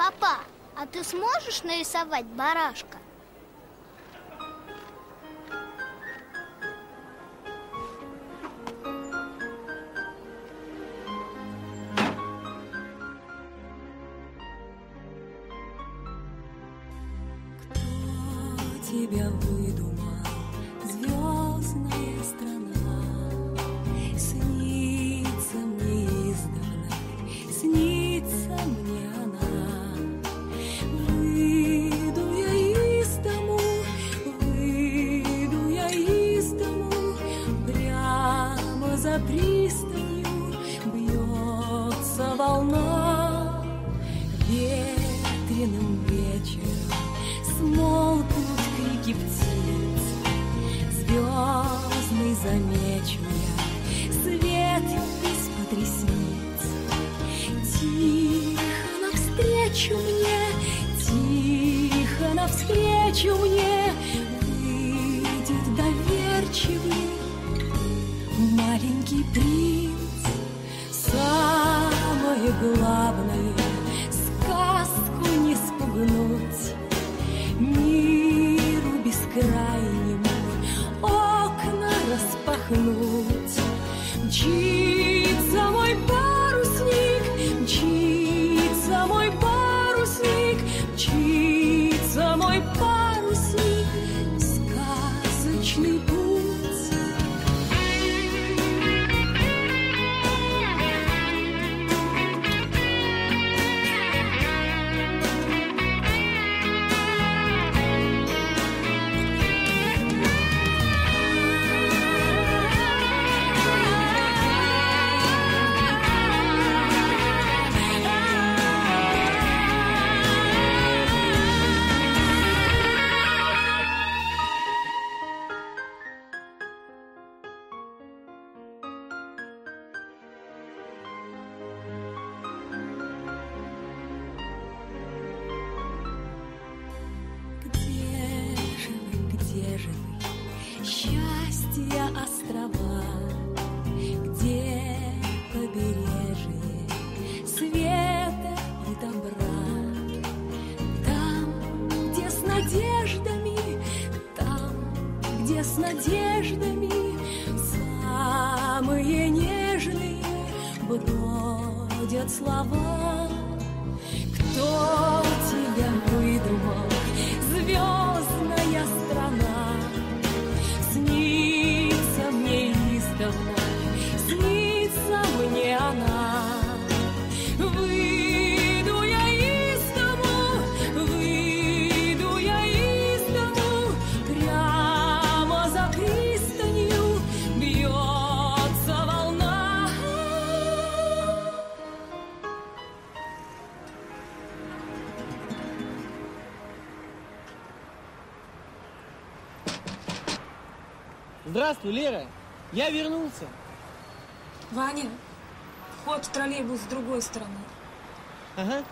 Папа, а ты сможешь нарисовать барашка? Тебя выдумал, пристанью бьется волна. Ветреным вечером смолкнут крики птиц, Звездный замечу я свет из-под ресниц. Тихо навстречу мне, тихо навстречу мне маленький принц. Самое главное — сказку не спугнуть, Миру бескрайнему окна распахнуть. Где с надеждами самые нежные бродят слова. Кто Здравствуй, Лера. Я вернулся. Ваня, вход в троллейбус с другой стороны. Ага.